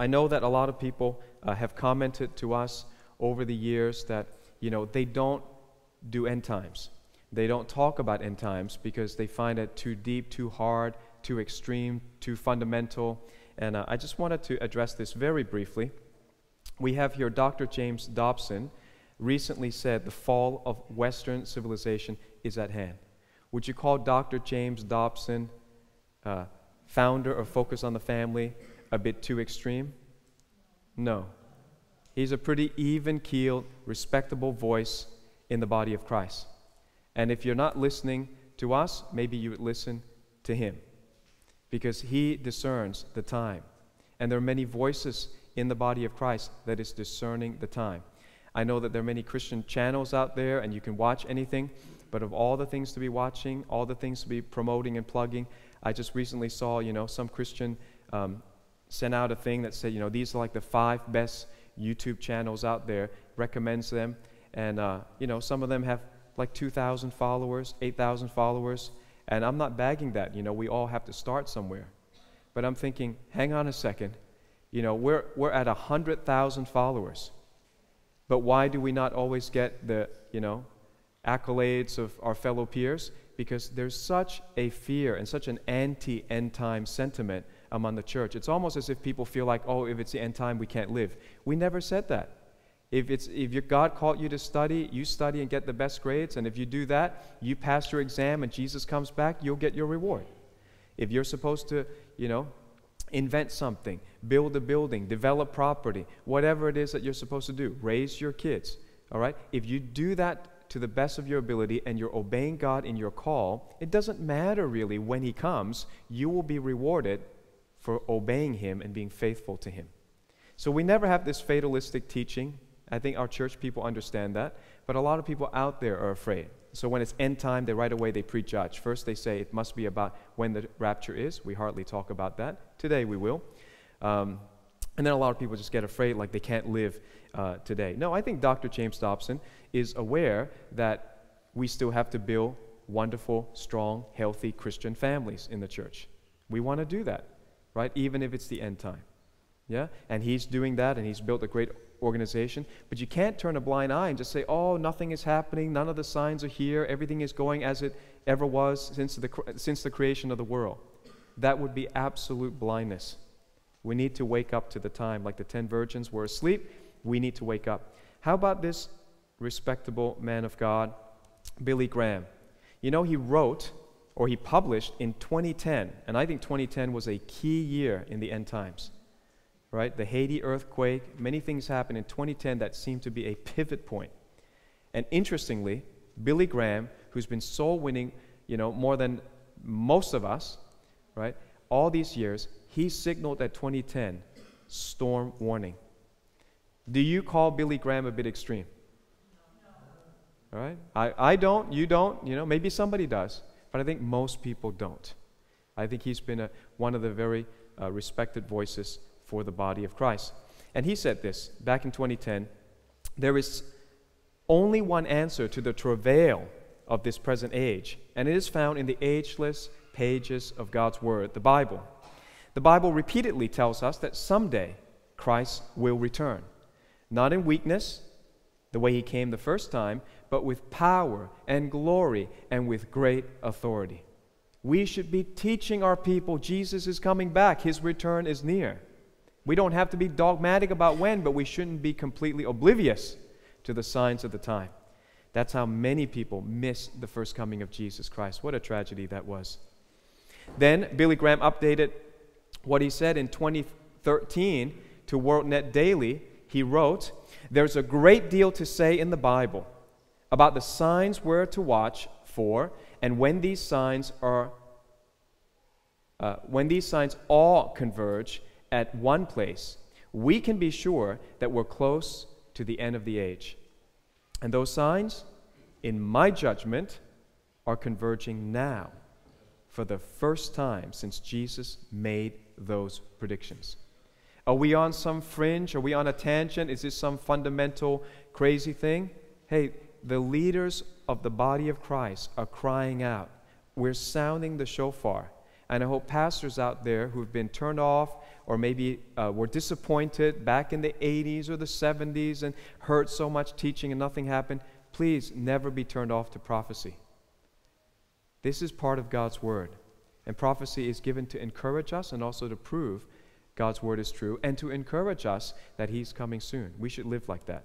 I know that a lot of people uh, have commented to us over the years that, you know, they don't do end times. They don't talk about end times because they find it too deep, too hard, too extreme, too fundamental. And uh, I just wanted to address this very briefly. We have here Dr. James Dobson recently said the fall of Western civilization is at hand. Would you call Dr. James Dobson, uh, founder of Focus on the Family, a bit too extreme? No. He's a pretty even keeled, respectable voice in the body of Christ. And if you're not listening to us, maybe you would listen to him because he discerns the time. And there are many voices in the body of Christ that is discerning the time. I know that there are many Christian channels out there and you can watch anything, but of all the things to be watching, all the things to be promoting and plugging, I just recently saw, you know, some Christian um, sent out a thing that said, you know, these are like the five best YouTube channels out there, recommends them. And, uh, you know, some of them have like 2,000 followers, 8,000 followers. And I'm not bagging that. You know, we all have to start somewhere. But I'm thinking, hang on a second. You know, we're, we're at 100,000 followers. But why do we not always get the, you know, accolades of our fellow peers? Because there's such a fear and such an anti end time sentiment among the church. It's almost as if people feel like, oh, if it's the end time, we can't live. We never said that. If, it's, if God called you to study, you study and get the best grades. And if you do that, you pass your exam and Jesus comes back, you'll get your reward. If you're supposed to, you know, invent something, build a building, develop property, whatever it is that you're supposed to do, raise your kids, all right? If you do that to the best of your ability and you're obeying God in your call, it doesn't matter really when He comes, you will be rewarded for obeying Him and being faithful to Him. So we never have this fatalistic teaching I think our church people understand that, but a lot of people out there are afraid. So when it's end time, they right away they prejudge. First, they say it must be about when the rapture is. We hardly talk about that. Today we will. Um, and then a lot of people just get afraid, like they can't live uh, today. No, I think Dr. James Dobson is aware that we still have to build wonderful, strong, healthy Christian families in the church. We want to do that, right? Even if it's the end time. Yeah? And he's doing that, and he's built a great organization. But you can't turn a blind eye and just say, oh, nothing is happening, none of the signs are here, everything is going as it ever was since the, since the creation of the world. That would be absolute blindness. We need to wake up to the time. Like the ten virgins were asleep, we need to wake up. How about this respectable man of God, Billy Graham? You know, he wrote or he published in 2010, and I think 2010 was a key year in the end times right? The Haiti earthquake, many things happened in 2010 that seemed to be a pivot point. And interestingly, Billy Graham, who's been soul winning, you know, more than most of us, right? All these years, he signaled at 2010 storm warning. Do you call Billy Graham a bit extreme? All right? I, I don't, you don't, you know, maybe somebody does, but I think most people don't. I think he's been a, one of the very uh, respected voices for the body of Christ. And he said this back in 2010 there is only one answer to the travail of this present age, and it is found in the ageless pages of God's Word, the Bible. The Bible repeatedly tells us that someday Christ will return, not in weakness, the way he came the first time, but with power and glory and with great authority. We should be teaching our people Jesus is coming back, his return is near. We don't have to be dogmatic about when, but we shouldn't be completely oblivious to the signs of the time. That's how many people missed the first coming of Jesus Christ. What a tragedy that was. Then Billy Graham updated what he said in 2013 to WorldNet Daily. He wrote, There's a great deal to say in the Bible about the signs we're to watch for and when these signs are uh, when these signs all converge at one place, we can be sure that we're close to the end of the age. And those signs, in my judgment, are converging now for the first time since Jesus made those predictions. Are we on some fringe? Are we on a tangent? Is this some fundamental crazy thing? Hey, the leaders of the body of Christ are crying out. We're sounding the shofar. And I hope pastors out there who've been turned off or maybe uh, were disappointed back in the 80s or the 70s and heard so much teaching and nothing happened, please never be turned off to prophecy. This is part of God's word. And prophecy is given to encourage us and also to prove God's word is true and to encourage us that He's coming soon. We should live like that.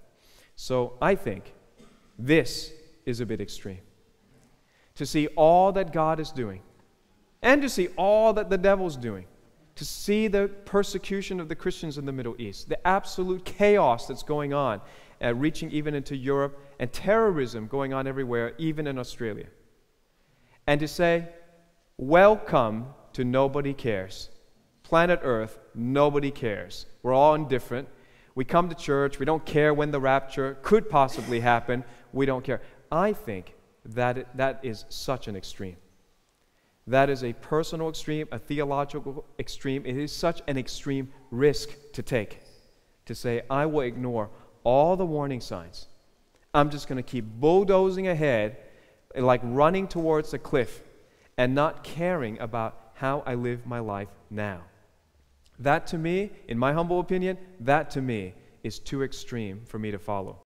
So I think this is a bit extreme. To see all that God is doing and to see all that the devil's doing, to see the persecution of the Christians in the Middle East, the absolute chaos that's going on, uh, reaching even into Europe, and terrorism going on everywhere, even in Australia. And to say, Welcome to Nobody Cares. Planet Earth, nobody cares. We're all indifferent. We come to church, we don't care when the rapture could possibly happen, we don't care. I think that, it, that is such an extreme. That is a personal extreme, a theological extreme. It is such an extreme risk to take. To say, I will ignore all the warning signs. I'm just going to keep bulldozing ahead, like running towards a cliff, and not caring about how I live my life now. That to me, in my humble opinion, that to me is too extreme for me to follow.